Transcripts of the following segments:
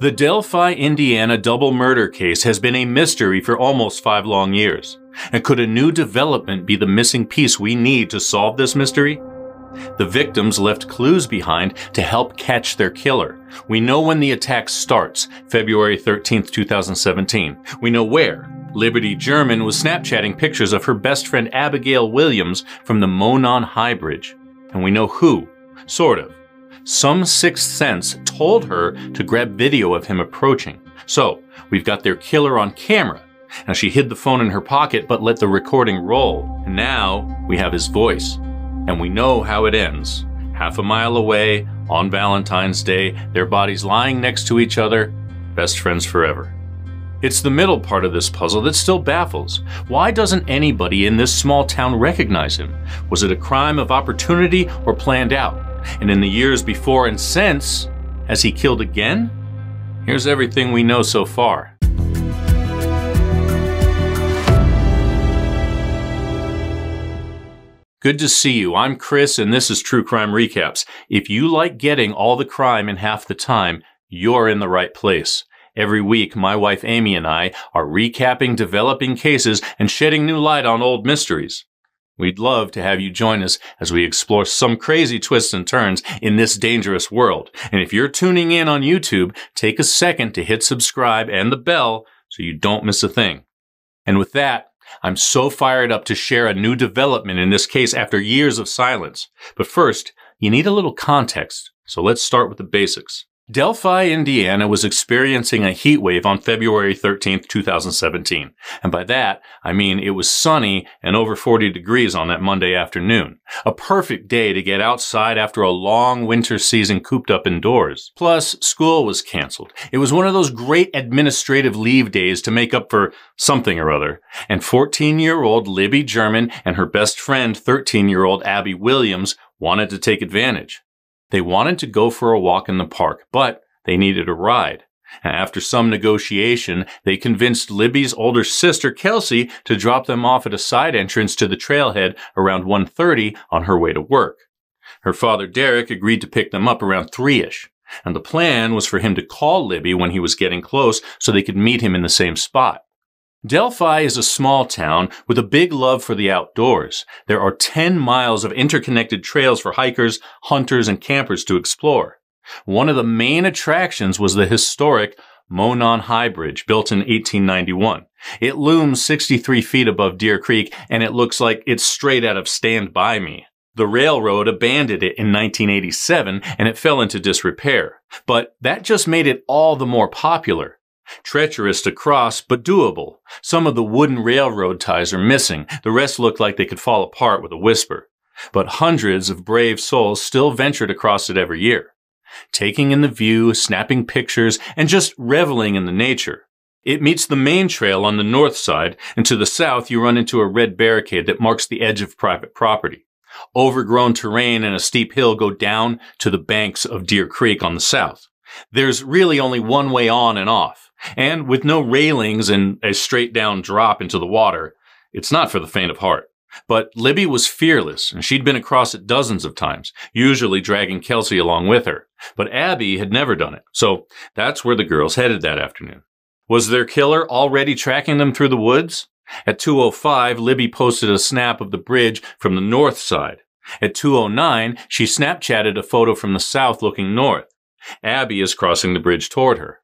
The Delphi, Indiana double murder case has been a mystery for almost five long years. And could a new development be the missing piece we need to solve this mystery? The victims left clues behind to help catch their killer. We know when the attack starts, February 13, 2017. We know where. Liberty German was Snapchatting pictures of her best friend Abigail Williams from the Monon High Bridge. And we know who. Sort of. Some sixth sense told her to grab video of him approaching. So, we've got their killer on camera. Now, she hid the phone in her pocket but let the recording roll. And now we have his voice. And we know how it ends. Half a mile away, on Valentine's Day, their bodies lying next to each other, best friends forever. It's the middle part of this puzzle that still baffles. Why doesn't anybody in this small town recognize him? Was it a crime of opportunity or planned out? And in the years before and since, has he killed again? Here's everything we know so far. Good to see you. I'm Chris, and this is True Crime Recaps. If you like getting all the crime in half the time, you're in the right place. Every week, my wife Amy and I are recapping developing cases and shedding new light on old mysteries. We'd love to have you join us as we explore some crazy twists and turns in this dangerous world. And if you're tuning in on YouTube, take a second to hit subscribe and the bell so you don't miss a thing. And with that, I'm so fired up to share a new development in this case after years of silence. But first, you need a little context, so let's start with the basics. Delphi, Indiana was experiencing a heat wave on February 13, 2017. And by that, I mean it was sunny and over 40 degrees on that Monday afternoon. A perfect day to get outside after a long winter season cooped up indoors. Plus, school was canceled. It was one of those great administrative leave days to make up for something or other. And 14 year old Libby German and her best friend, 13 year old Abby Williams, wanted to take advantage. They wanted to go for a walk in the park, but they needed a ride. After some negotiation, they convinced Libby's older sister, Kelsey, to drop them off at a side entrance to the trailhead around 1.30 on her way to work. Her father, Derek, agreed to pick them up around 3ish. And the plan was for him to call Libby when he was getting close so they could meet him in the same spot. Delphi is a small town with a big love for the outdoors. There are 10 miles of interconnected trails for hikers, hunters, and campers to explore. One of the main attractions was the historic Monon High Bridge, built in 1891. It looms 63 feet above Deer Creek, and it looks like it's straight out of Stand By Me. The railroad abandoned it in 1987 and it fell into disrepair. But that just made it all the more popular. Treacherous to cross, but doable. Some of the wooden railroad ties are missing. The rest look like they could fall apart with a whisper. But hundreds of brave souls still venture to cross it every year. Taking in the view, snapping pictures, and just reveling in the nature. It meets the main trail on the north side, and to the south you run into a red barricade that marks the edge of private property. Overgrown terrain and a steep hill go down to the banks of Deer Creek on the south. There's really only one way on and off. And with no railings and a straight down drop into the water, it's not for the faint of heart. But Libby was fearless, and she'd been across it dozens of times, usually dragging Kelsey along with her. But Abby had never done it, so that's where the girls headed that afternoon. Was their killer already tracking them through the woods? At 2.05, Libby posted a snap of the bridge from the north side. At 2.09, she Snapchatted a photo from the south looking north. Abby is crossing the bridge toward her.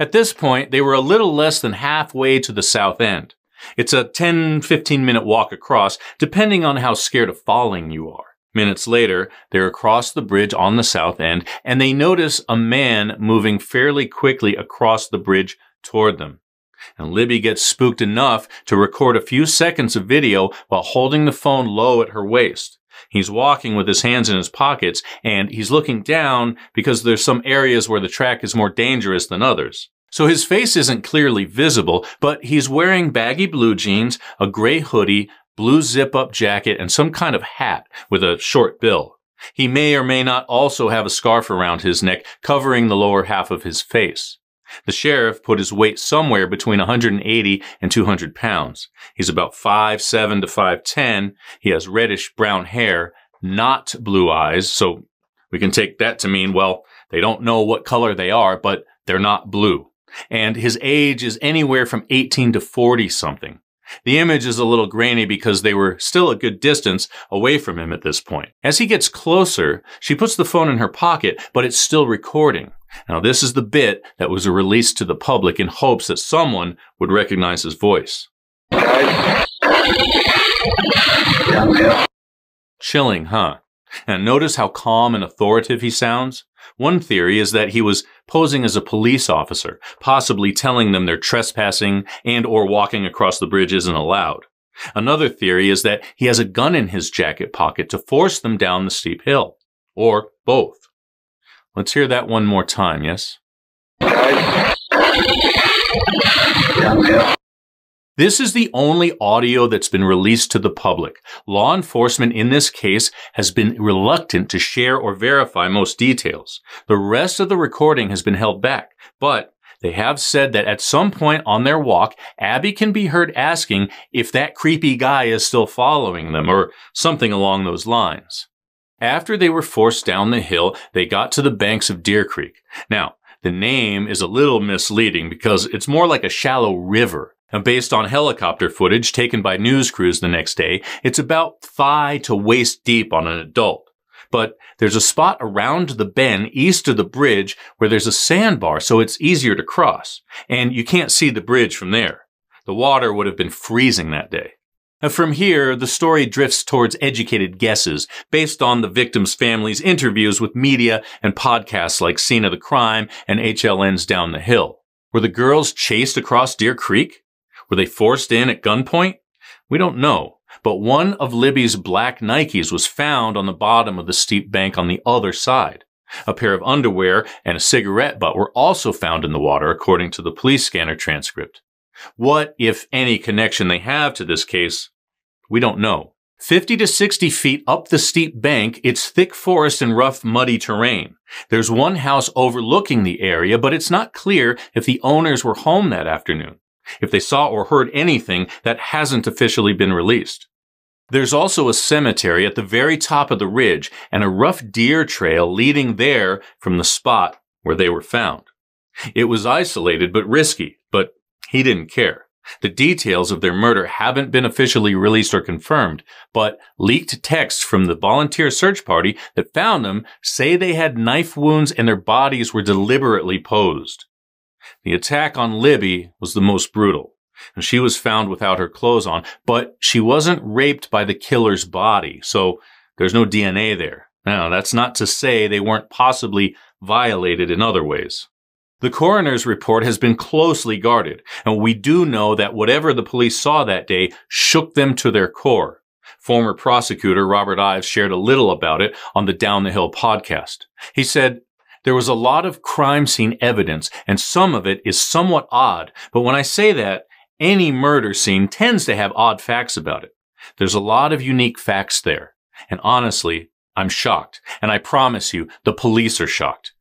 At this point, they were a little less than halfway to the south end. It's a 10, 15 minute walk across, depending on how scared of falling you are. Minutes later, they're across the bridge on the south end, and they notice a man moving fairly quickly across the bridge toward them. And Libby gets spooked enough to record a few seconds of video while holding the phone low at her waist. He's walking with his hands in his pockets and he's looking down because there's some areas where the track is more dangerous than others. So his face isn't clearly visible, but he's wearing baggy blue jeans, a gray hoodie, blue zip up jacket, and some kind of hat with a short bill. He may or may not also have a scarf around his neck covering the lower half of his face. The sheriff put his weight somewhere between 180 and 200 pounds. He's about 5'7 to 5'10. He has reddish brown hair, not blue eyes, so we can take that to mean, well, they don't know what color they are, but They're not blue. And his age is anywhere from 18 to 40 something. The image is a little grainy because they were still a good distance away from him at this point. As he gets closer, she puts the phone in her pocket, but it's still recording. Now, this is the bit that was released to the public in hopes that someone would recognize his voice. Chilling, huh? And notice how calm and authoritative he sounds? One theory is that he was posing as a police officer, possibly telling them they're trespassing and or walking across the bridge isn't allowed. Another theory is that he has a gun in his jacket pocket to force them down the steep hill. Or both. Let's hear that one more time, yes? This is the only audio that's been released to the public. Law enforcement in this case has been reluctant to share or verify most details. The rest of the recording has been held back, but they have said that at some point on their walk, Abby can be heard asking if that creepy guy is still following them or something along those lines. After they were forced down the hill, they got to the banks of Deer Creek. Now, the name is a little misleading because it's more like a shallow river. And based on helicopter footage taken by news crews the next day, it's about thigh to waist deep on an adult. But there's a spot around the bend east of the bridge where there's a sandbar, so it's easier to cross. And you can't see the bridge from there. The water would have been freezing that day. From here, the story drifts towards educated guesses based on the victim's family's interviews with media and podcasts like Scene of the Crime and HLN's Down the Hill. Were the girls chased across Deer Creek? Were they forced in at gunpoint? We don't know, but one of Libby's black Nikes was found on the bottom of the steep bank on the other side. A pair of underwear and a cigarette butt were also found in the water, according to the police scanner transcript. What, if any, connection they have to this case, we don't know. 50 to 60 feet up the steep bank, it's thick forest and rough, muddy terrain. There's one house overlooking the area, but it's not clear if the owners were home that afternoon if they saw or heard anything that hasn't officially been released. There's also a cemetery at the very top of the ridge and a rough deer trail leading there from the spot where they were found. It was isolated but risky, but he didn't care. The details of their murder haven't been officially released or confirmed, but leaked texts from the volunteer search party that found them say they had knife wounds and their bodies were deliberately posed. The attack on Libby was the most brutal, and she was found without her clothes on, but she wasn't raped by the killer's body, so there's no DNA there. Now, that's not to say they weren't possibly violated in other ways. The coroner's report has been closely guarded, and we do know that whatever the police saw that day shook them to their core. Former prosecutor Robert Ives shared a little about it on the Down the Hill podcast. He said, there was a lot of crime scene evidence, and some of it is somewhat odd, but when I say that, any murder scene tends to have odd facts about it. There's a lot of unique facts there. And honestly, I'm shocked. And I promise you, the police are shocked.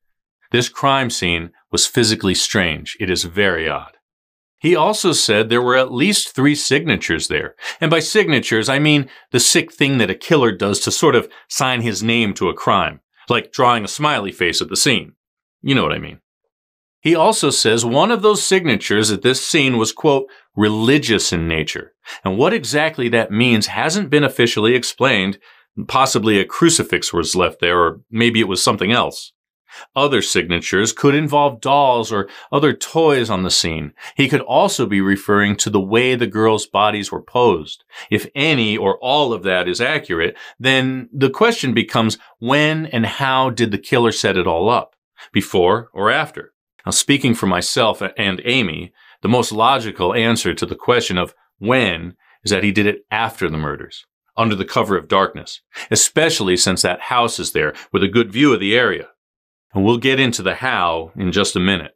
This crime scene was physically strange. It is very odd. He also said there were at least three signatures there. And by signatures, I mean the sick thing that a killer does to sort of sign his name to a crime like drawing a smiley face at the scene. You know what I mean. He also says one of those signatures at this scene was, quote, religious in nature. And what exactly that means hasn't been officially explained. Possibly a crucifix was left there, or maybe it was something else. Other signatures could involve dolls or other toys on the scene. He could also be referring to the way the girls' bodies were posed. If any or all of that is accurate, then the question becomes when and how did the killer set it all up? Before or after? Now, speaking for myself and Amy, the most logical answer to the question of when is that he did it after the murders, under the cover of darkness, especially since that house is there with a good view of the area. And we'll get into the how in just a minute.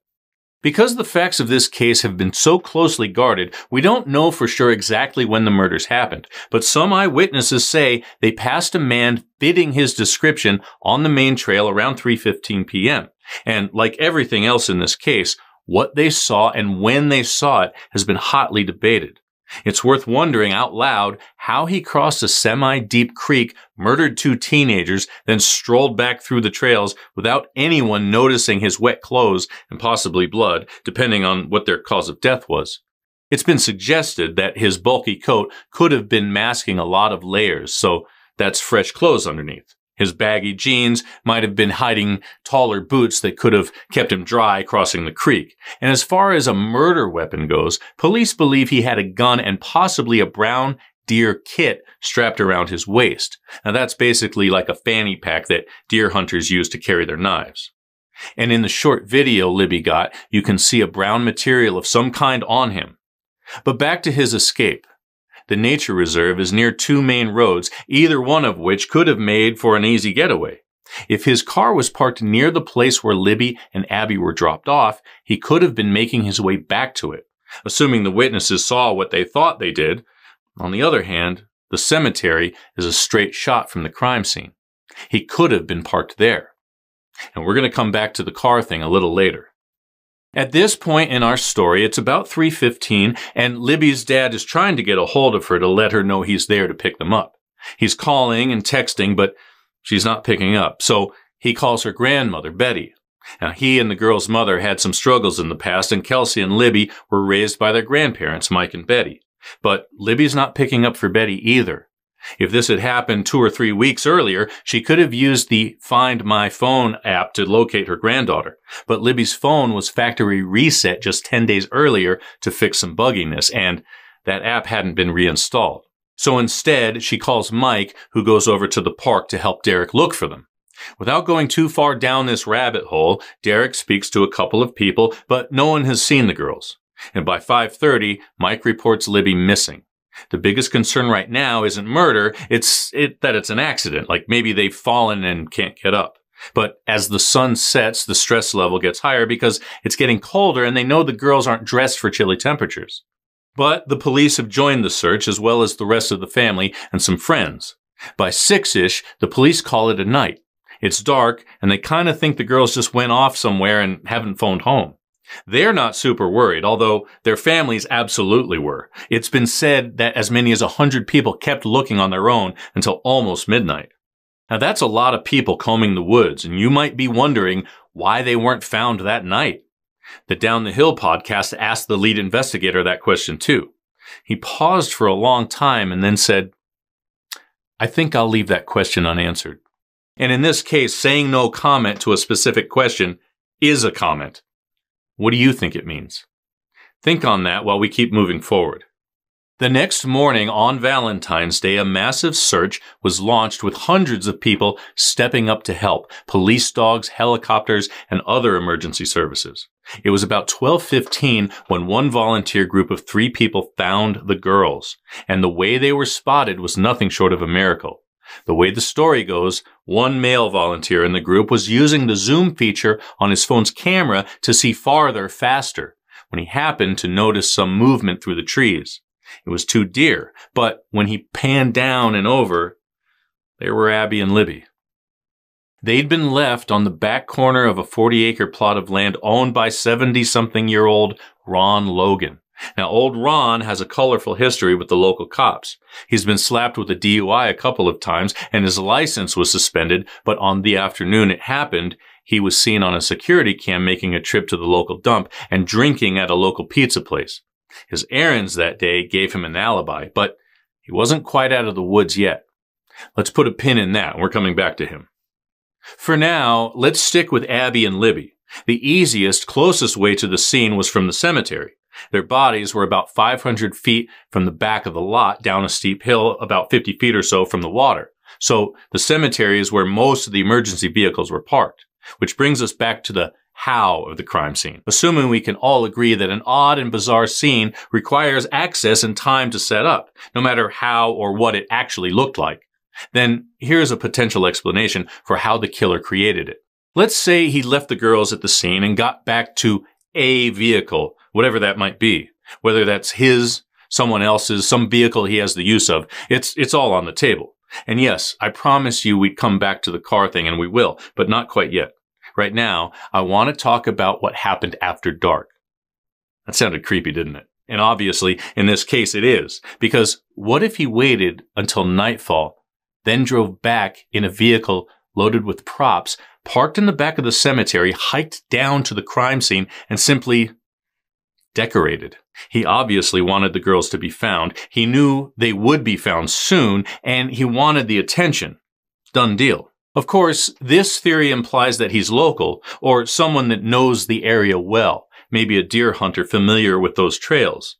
Because the facts of this case have been so closely guarded, we don't know for sure exactly when the murders happened, but some eyewitnesses say they passed a man fitting his description on the main trail around 3:15 p.m. And like everything else in this case, what they saw and when they saw it has been hotly debated. It's worth wondering out loud how he crossed a semi-deep creek, murdered two teenagers, then strolled back through the trails without anyone noticing his wet clothes and possibly blood, depending on what their cause of death was. It's been suggested that his bulky coat could have been masking a lot of layers, so that's fresh clothes underneath. His baggy jeans might have been hiding taller boots that could have kept him dry crossing the creek. And as far as a murder weapon goes, police believe he had a gun and possibly a brown deer kit strapped around his waist. Now that's basically like a fanny pack that deer hunters use to carry their knives. And in the short video Libby got, you can see a brown material of some kind on him. But back to his escape. The nature reserve is near two main roads, either one of which could have made for an easy getaway. If his car was parked near the place where Libby and Abby were dropped off, he could have been making his way back to it, assuming the witnesses saw what they thought they did. On the other hand, the cemetery is a straight shot from the crime scene. He could have been parked there. And we're going to come back to the car thing a little later. At this point in our story, it's about 3.15 and Libby's dad is trying to get a hold of her to let her know he's there to pick them up. He's calling and texting, but she's not picking up. So he calls her grandmother, Betty. Now, he and the girl's mother had some struggles in the past, and Kelsey and Libby were raised by their grandparents, Mike and Betty. But Libby's not picking up for Betty either. If this had happened two or three weeks earlier, she could have used the Find My Phone app to locate her granddaughter. But Libby's phone was factory reset just 10 days earlier to fix some bugginess, and that app hadn't been reinstalled. So instead, she calls Mike, who goes over to the park to help Derek look for them. Without going too far down this rabbit hole, Derek speaks to a couple of people, but no one has seen the girls. And by 5.30, Mike reports Libby missing. The biggest concern right now isn't murder, it's it, that it's an accident, like maybe they've fallen and can't get up. But as the sun sets, the stress level gets higher because it's getting colder and they know the girls aren't dressed for chilly temperatures. But the police have joined the search as well as the rest of the family and some friends. By six-ish, the police call it a night. It's dark and they kind of think the girls just went off somewhere and haven't phoned home. They're not super worried, although their families absolutely were. It's been said that as many as a hundred people kept looking on their own until almost midnight. Now that's a lot of people combing the woods, and you might be wondering why they weren't found that night. The Down the Hill podcast asked the lead investigator that question too. He paused for a long time and then said, I think I'll leave that question unanswered. And in this case, saying no comment to a specific question is a comment. What do you think it means? Think on that while we keep moving forward. The next morning on Valentine's Day, a massive search was launched with hundreds of people stepping up to help, police dogs, helicopters, and other emergency services. It was about 1215 when one volunteer group of three people found the girls, and the way they were spotted was nothing short of a miracle. The way the story goes, one male volunteer in the group was using the zoom feature on his phone's camera to see farther faster when he happened to notice some movement through the trees. It was two deer, but when he panned down and over, there were Abby and Libby. They'd been left on the back corner of a 40 acre plot of land owned by 70 something year old Ron Logan. Now, old Ron has a colorful history with the local cops. He's been slapped with a DUI a couple of times and his license was suspended, but on the afternoon it happened, he was seen on a security cam making a trip to the local dump and drinking at a local pizza place. His errands that day gave him an alibi, but he wasn't quite out of the woods yet. Let's put a pin in that. We're coming back to him. For now, let's stick with Abby and Libby. The easiest, closest way to the scene was from the cemetery. Their bodies were about 500 feet from the back of the lot down a steep hill about 50 feet or so from the water. So the cemetery is where most of the emergency vehicles were parked, which brings us back to the how of the crime scene. Assuming we can all agree that an odd and bizarre scene requires access and time to set up, no matter how or what it actually looked like, then here's a potential explanation for how the killer created it. Let's say he left the girls at the scene and got back to a vehicle whatever that might be, whether that's his, someone else's, some vehicle he has the use of. It's, it's all on the table. And yes, I promise you we'd come back to the car thing and we will, but not quite yet. Right now, I want to talk about what happened after dark. That sounded creepy, didn't it? And obviously, in this case, it is. Because what if he waited until nightfall, then drove back in a vehicle loaded with props, parked in the back of the cemetery, hiked down to the crime scene, and simply decorated? He obviously wanted the girls to be found. He knew they would be found soon, and he wanted the attention. Done deal. Of course, this theory implies that he's local, or someone that knows the area well, maybe a deer hunter familiar with those trails.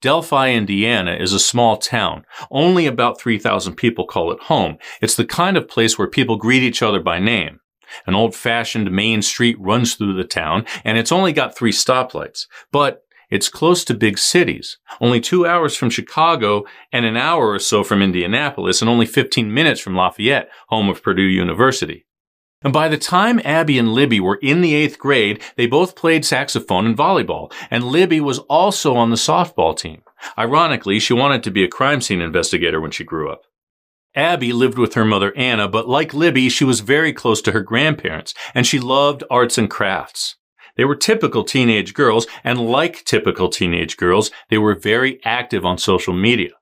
Delphi, Indiana is a small town. Only about 3,000 people call it home. It's the kind of place where people greet each other by name. An old-fashioned main street runs through the town, and it's only got three stoplights. But it's close to big cities, only two hours from Chicago and an hour or so from Indianapolis and only 15 minutes from Lafayette, home of Purdue University. And by the time Abby and Libby were in the eighth grade, they both played saxophone and volleyball, and Libby was also on the softball team. Ironically, she wanted to be a crime scene investigator when she grew up. Abby lived with her mother Anna, but like Libby, she was very close to her grandparents, and she loved arts and crafts. They were typical teenage girls, and like typical teenage girls, they were very active on social media.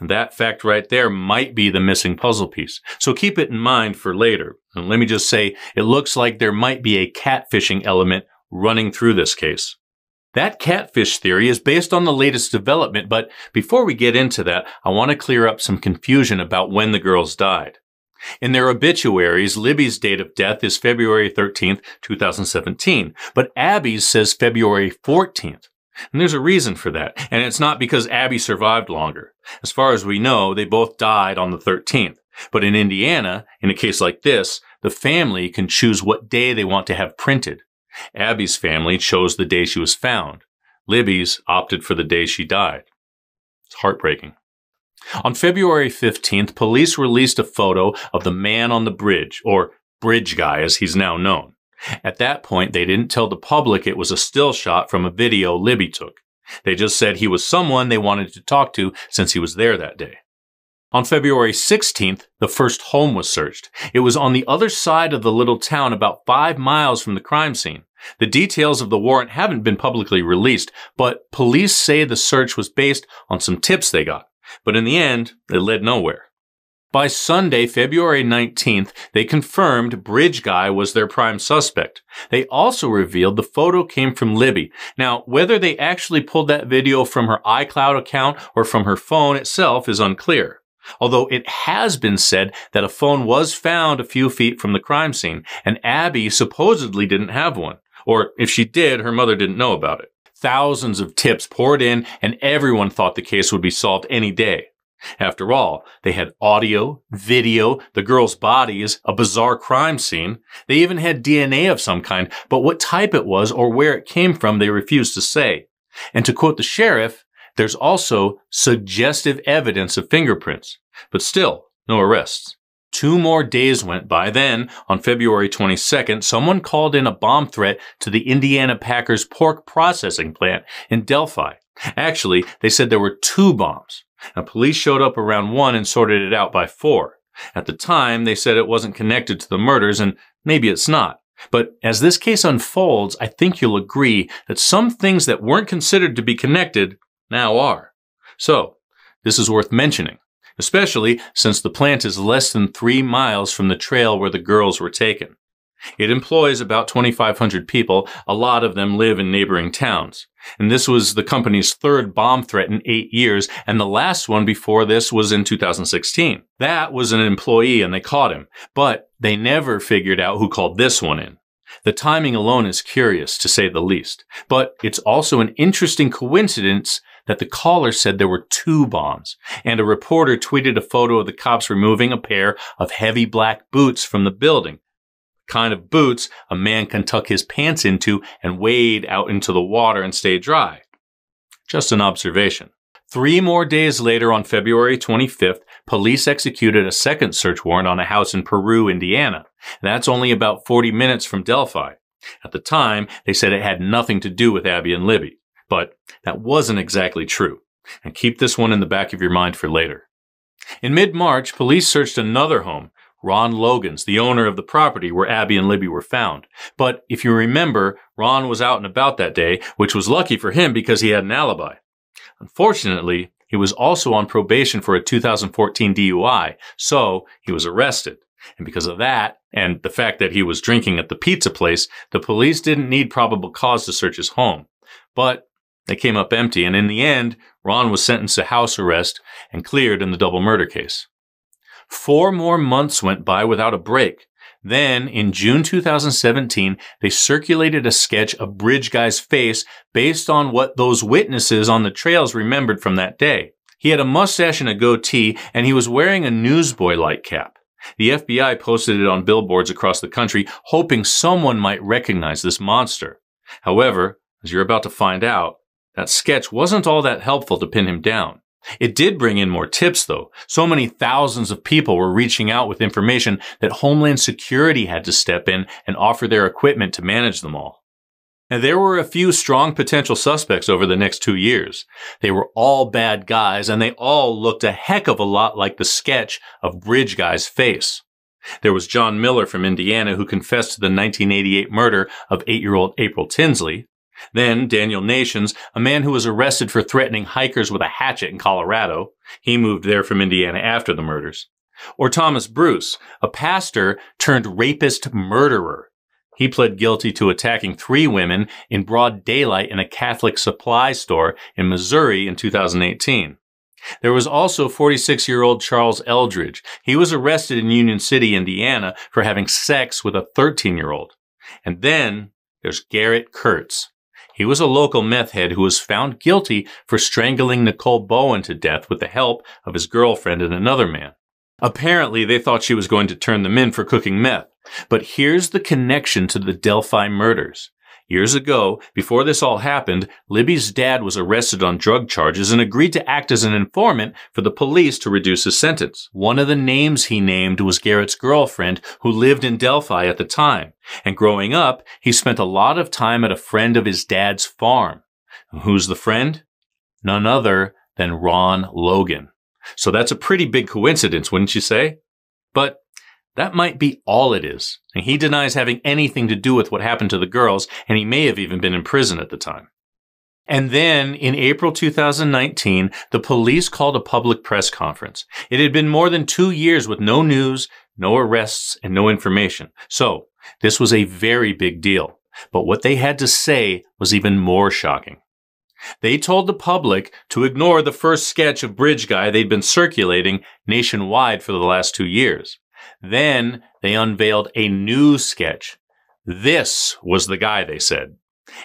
And that fact right there might be the missing puzzle piece. So keep it in mind for later. And let me just say, it looks like there might be a catfishing element running through this case. That catfish theory is based on the latest development, but before we get into that, I want to clear up some confusion about when the girls died. In their obituaries, Libby's date of death is February 13th, 2017, but Abby's says February 14th. And there's a reason for that, and it's not because Abby survived longer. As far as we know, they both died on the 13th. But in Indiana, in a case like this, the family can choose what day they want to have printed. Abby's family chose the day she was found. Libby's opted for the day she died. It's heartbreaking. On February 15th, police released a photo of the man on the bridge, or bridge guy as he's now known. At that point, they didn't tell the public it was a still shot from a video Libby took. They just said he was someone they wanted to talk to since he was there that day. On February 16th, the first home was searched. It was on the other side of the little town about five miles from the crime scene. The details of the warrant haven't been publicly released, but police say the search was based on some tips they got. But in the end, it led nowhere. By Sunday, February 19th, they confirmed Bridge Guy was their prime suspect. They also revealed the photo came from Libby. Now, whether they actually pulled that video from her iCloud account or from her phone itself is unclear. Although it has been said that a phone was found a few feet from the crime scene, and Abby supposedly didn't have one. Or if she did, her mother didn't know about it. Thousands of tips poured in, and everyone thought the case would be solved any day. After all, they had audio, video, the girl's bodies, a bizarre crime scene. They even had DNA of some kind, but what type it was or where it came from, they refused to say. And to quote the sheriff, there's also suggestive evidence of fingerprints, but still no arrests. Two more days went by. Then, on February 22nd, someone called in a bomb threat to the Indiana Packers pork processing plant in Delphi. Actually, they said there were two bombs. Now, police showed up around one and sorted it out by four. At the time, they said it wasn't connected to the murders, and maybe it's not. But as this case unfolds, I think you'll agree that some things that weren't considered to be connected now are. So, this is worth mentioning especially since the plant is less than three miles from the trail where the girls were taken. It employs about 2,500 people. A lot of them live in neighboring towns. And this was the company's third bomb threat in eight years. And the last one before this was in 2016. That was an employee and they caught him, but they never figured out who called this one in. The timing alone is curious to say the least, but it's also an interesting coincidence that the caller said there were two bombs, and a reporter tweeted a photo of the cops removing a pair of heavy black boots from the building. Kind of boots a man can tuck his pants into and wade out into the water and stay dry. Just an observation. Three more days later, on February 25th, police executed a second search warrant on a house in Peru, Indiana. That's only about 40 minutes from Delphi. At the time, they said it had nothing to do with Abby and Libby. But that wasn't exactly true. And keep this one in the back of your mind for later. In mid-March, police searched another home, Ron Logan's, the owner of the property where Abby and Libby were found. But if you remember, Ron was out and about that day, which was lucky for him because he had an alibi. Unfortunately, he was also on probation for a 2014 DUI, so he was arrested. And because of that, and the fact that he was drinking at the pizza place, the police didn't need probable cause to search his home. But they came up empty, and in the end, Ron was sentenced to house arrest and cleared in the double murder case. Four more months went by without a break. Then, in June 2017, they circulated a sketch of Bridge Guy's face based on what those witnesses on the trails remembered from that day. He had a mustache and a goatee, and he was wearing a newsboy-like cap. The FBI posted it on billboards across the country, hoping someone might recognize this monster. However, as you're about to find out, that sketch wasn't all that helpful to pin him down. It did bring in more tips, though. So many thousands of people were reaching out with information that Homeland Security had to step in and offer their equipment to manage them all. And there were a few strong potential suspects over the next two years. They were all bad guys, and they all looked a heck of a lot like the sketch of Bridge Guy's face. There was John Miller from Indiana who confessed to the 1988 murder of eight-year-old April Tinsley. Then Daniel Nations, a man who was arrested for threatening hikers with a hatchet in Colorado. He moved there from Indiana after the murders. Or Thomas Bruce, a pastor turned rapist murderer. He pled guilty to attacking three women in broad daylight in a Catholic supply store in Missouri in 2018. There was also 46 year old Charles Eldridge. He was arrested in Union City, Indiana for having sex with a 13 year old. And then there's Garrett Kurtz. He was a local meth head who was found guilty for strangling Nicole Bowen to death with the help of his girlfriend and another man. Apparently, they thought she was going to turn them in for cooking meth. But here's the connection to the Delphi murders. Years ago, before this all happened, Libby's dad was arrested on drug charges and agreed to act as an informant for the police to reduce his sentence. One of the names he named was Garrett's girlfriend, who lived in Delphi at the time. And growing up, he spent a lot of time at a friend of his dad's farm. Who's the friend? None other than Ron Logan. So that's a pretty big coincidence, wouldn't you say? But that might be all it is. And he denies having anything to do with what happened to the girls, and he may have even been in prison at the time. And then in April 2019, the police called a public press conference. It had been more than two years with no news, no arrests, and no information. So this was a very big deal. But what they had to say was even more shocking. They told the public to ignore the first sketch of Bridge Guy they'd been circulating nationwide for the last two years. Then they unveiled a new sketch. This was the guy, they said.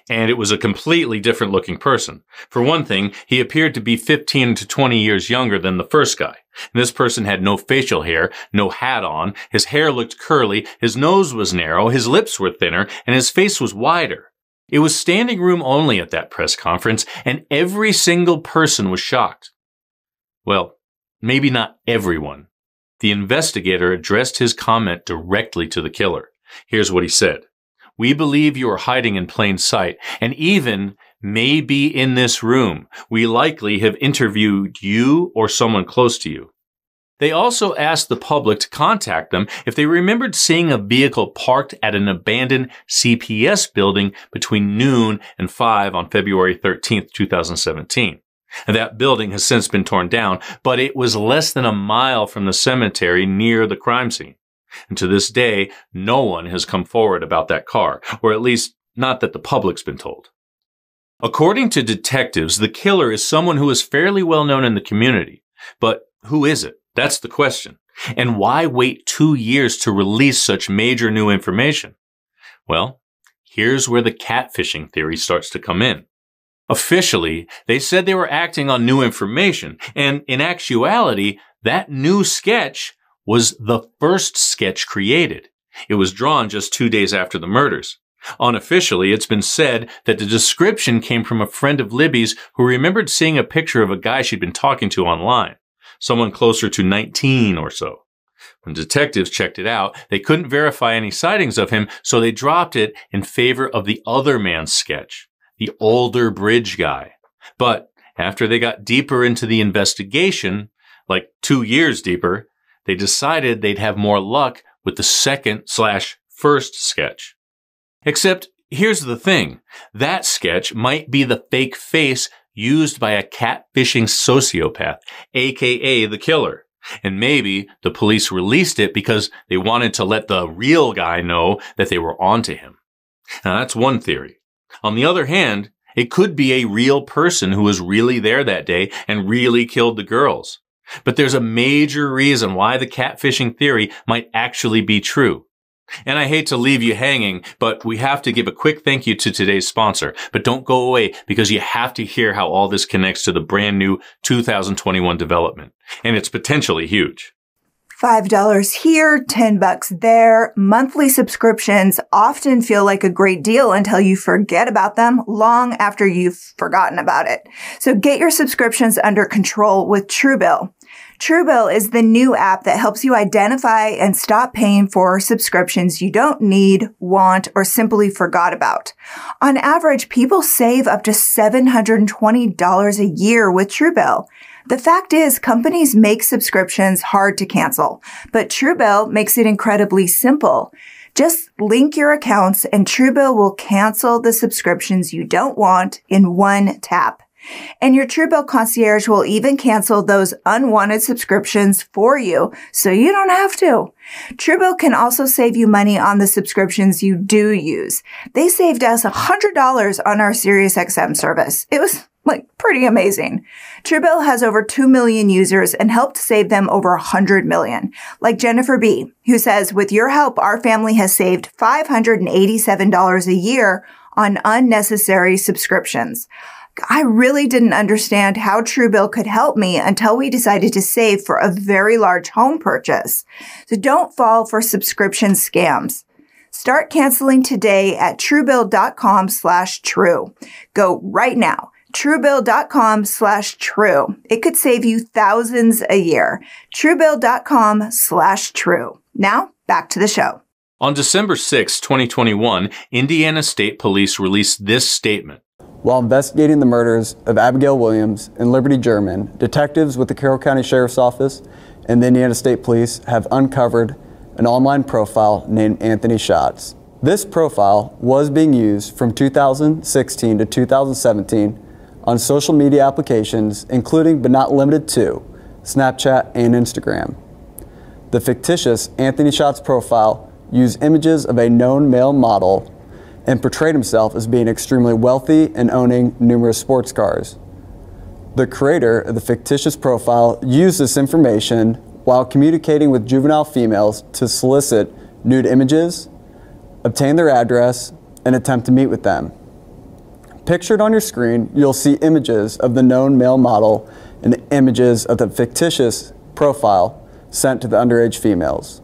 And it was a completely different looking person. For one thing, he appeared to be 15 to 20 years younger than the first guy. And this person had no facial hair, no hat on, his hair looked curly, his nose was narrow, his lips were thinner, and his face was wider. It was standing room only at that press conference, and every single person was shocked. Well, maybe not everyone, the investigator addressed his comment directly to the killer. Here's what he said. We believe you are hiding in plain sight and even may be in this room. We likely have interviewed you or someone close to you. They also asked the public to contact them if they remembered seeing a vehicle parked at an abandoned CPS building between noon and 5 on February 13, 2017. That building has since been torn down, but it was less than a mile from the cemetery near the crime scene. And to this day, no one has come forward about that car, or at least not that the public's been told. According to detectives, the killer is someone who is fairly well known in the community. But who is it? That's the question. And why wait two years to release such major new information? Well, here's where the catfishing theory starts to come in. Officially, they said they were acting on new information, and in actuality, that new sketch was the first sketch created. It was drawn just two days after the murders. Unofficially, it's been said that the description came from a friend of Libby's who remembered seeing a picture of a guy she'd been talking to online, someone closer to 19 or so. When detectives checked it out, they couldn't verify any sightings of him, so they dropped it in favor of the other man's sketch the older bridge guy. But after they got deeper into the investigation, like two years deeper, they decided they'd have more luck with the second slash first sketch. Except here's the thing. That sketch might be the fake face used by a catfishing sociopath, aka the killer. And maybe the police released it because they wanted to let the real guy know that they were onto him. Now that's one theory. On the other hand, it could be a real person who was really there that day and really killed the girls. But there's a major reason why the catfishing theory might actually be true. And I hate to leave you hanging, but we have to give a quick thank you to today's sponsor. But don't go away because you have to hear how all this connects to the brand new 2021 development. And it's potentially huge. $5 here, 10 bucks there. Monthly subscriptions often feel like a great deal until you forget about them long after you've forgotten about it. So get your subscriptions under control with Truebill. Truebill is the new app that helps you identify and stop paying for subscriptions you don't need, want, or simply forgot about. On average, people save up to $720 a year with Truebill. The fact is, companies make subscriptions hard to cancel, but Truebill makes it incredibly simple. Just link your accounts and Truebill will cancel the subscriptions you don't want in one tap. And your Truebill concierge will even cancel those unwanted subscriptions for you, so you don't have to. Truebill can also save you money on the subscriptions you do use. They saved us $100 on our SiriusXM service. It was like pretty amazing. Truebill has over 2 million users and helped save them over 100 million. Like Jennifer B, who says, with your help, our family has saved $587 a year on unnecessary subscriptions. I really didn't understand how Truebill could help me until we decided to save for a very large home purchase. So don't fall for subscription scams. Start canceling today at truebill.com slash true. Go right now truebill.com slash true. It could save you thousands a year. truebill.com slash true. Now back to the show. On December 6, 2021, Indiana State Police released this statement. While investigating the murders of Abigail Williams and Liberty German, detectives with the Carroll County Sheriff's Office and the Indiana State Police have uncovered an online profile named Anthony Shots. This profile was being used from 2016 to 2017 on social media applications, including but not limited to Snapchat and Instagram. The fictitious Anthony Shots profile used images of a known male model and portrayed himself as being extremely wealthy and owning numerous sports cars. The creator of the fictitious profile used this information while communicating with juvenile females to solicit nude images, obtain their address, and attempt to meet with them. Pictured on your screen, you'll see images of the known male model and images of the fictitious profile sent to the underage females.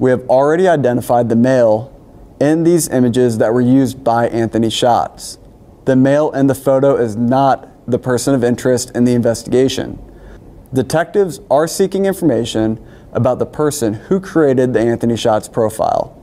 We have already identified the male in these images that were used by Anthony Shots. The male in the photo is not the person of interest in the investigation. Detectives are seeking information about the person who created the Anthony Shots profile.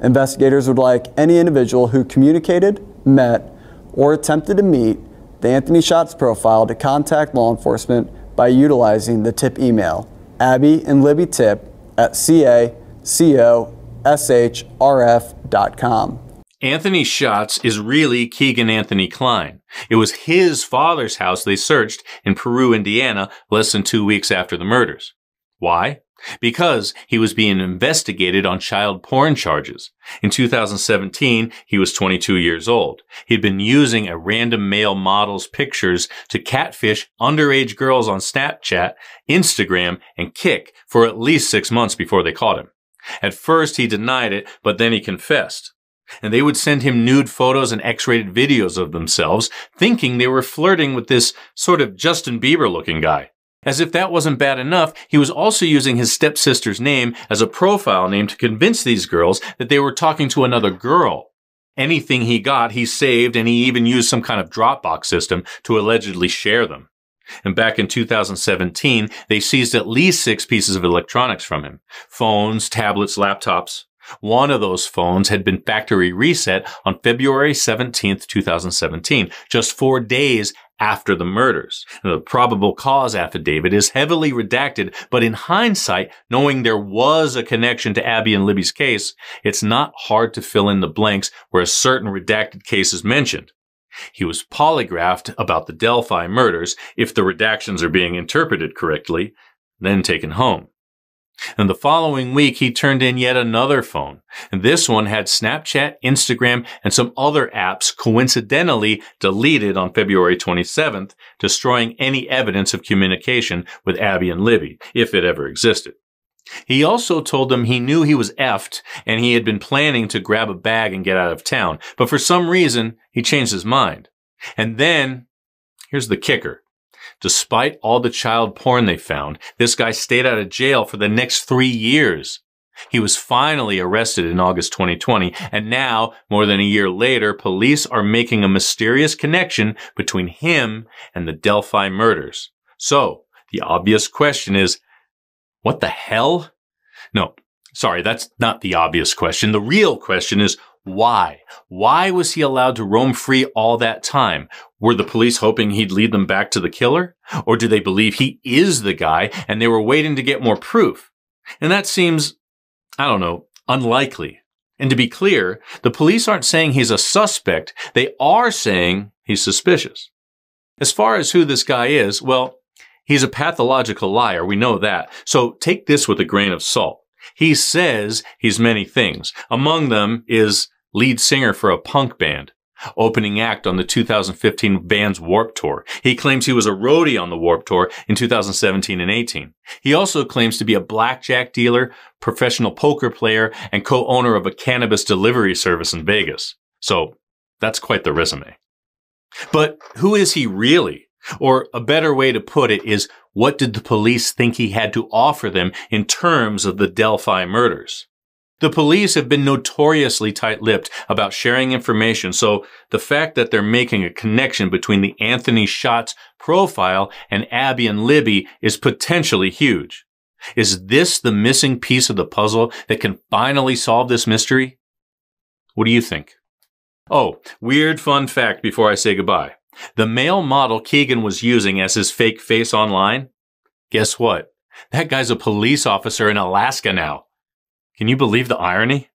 Investigators would like any individual who communicated, met, or attempted to meet the Anthony Shots profile to contact law enforcement by utilizing the tip email, Abby and Libby tip at cacoshrf.com. Anthony Shots is really Kegan Anthony Kline. It was his father's house they searched in Peru, Indiana, less than two weeks after the murders. Why? Because he was being investigated on child porn charges. In 2017, he was 22 years old. He'd been using a random male model's pictures to catfish underage girls on Snapchat, Instagram, and Kik for at least six months before they caught him. At first, he denied it, but then he confessed. And they would send him nude photos and X-rated videos of themselves, thinking they were flirting with this sort of Justin Bieber looking guy. As if that wasn't bad enough, he was also using his stepsister's name as a profile name to convince these girls that they were talking to another girl. Anything he got, he saved, and he even used some kind of Dropbox system to allegedly share them. And back in 2017, they seized at least six pieces of electronics from him. Phones, tablets, laptops. One of those phones had been factory reset on February 17, 2017, just four days after the murders. The probable cause affidavit is heavily redacted, but in hindsight, knowing there was a connection to Abby and Libby's case, it's not hard to fill in the blanks where a certain redacted case is mentioned. He was polygraphed about the Delphi murders, if the redactions are being interpreted correctly, then taken home. And the following week, he turned in yet another phone. And this one had Snapchat, Instagram, and some other apps coincidentally deleted on February 27th, destroying any evidence of communication with Abby and Libby, if it ever existed. He also told them he knew he was effed and he had been planning to grab a bag and get out of town, but for some reason, he changed his mind. And then, here's the kicker. Despite all the child porn they found, this guy stayed out of jail for the next three years. He was finally arrested in August 2020, and now, more than a year later, police are making a mysterious connection between him and the Delphi murders. So, the obvious question is, what the hell? No, sorry, that's not the obvious question. The real question is why? Why was he allowed to roam free all that time? Were the police hoping he'd lead them back to the killer? Or do they believe he is the guy and they were waiting to get more proof? And that seems, I don't know, unlikely. And to be clear, the police aren't saying he's a suspect. They are saying he's suspicious. As far as who this guy is, well, He's a pathological liar. We know that. So take this with a grain of salt. He says he's many things. Among them is lead singer for a punk band, opening act on the 2015 Vans Warped Tour. He claims he was a roadie on the Warped Tour in 2017 and 18. He also claims to be a blackjack dealer, professional poker player, and co-owner of a cannabis delivery service in Vegas. So that's quite the resume. But who is he really? Or a better way to put it is, what did the police think he had to offer them in terms of the Delphi murders? The police have been notoriously tight-lipped about sharing information, so the fact that they're making a connection between the Anthony Shots profile and Abby and Libby is potentially huge. Is this the missing piece of the puzzle that can finally solve this mystery? What do you think? Oh, weird fun fact before I say goodbye. The male model Kegan was using as his fake face online, guess what? That guy's a police officer in Alaska now. Can you believe the irony?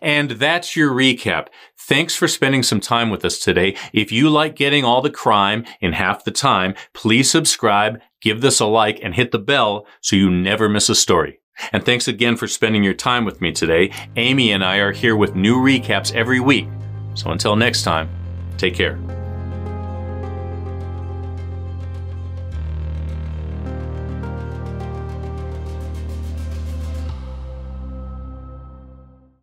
And that's your recap. Thanks for spending some time with us today. If you like getting all the crime in half the time, please subscribe, give this a like, and hit the bell so you never miss a story. And thanks again for spending your time with me today. Amy and I are here with new recaps every week. So until next time, take care.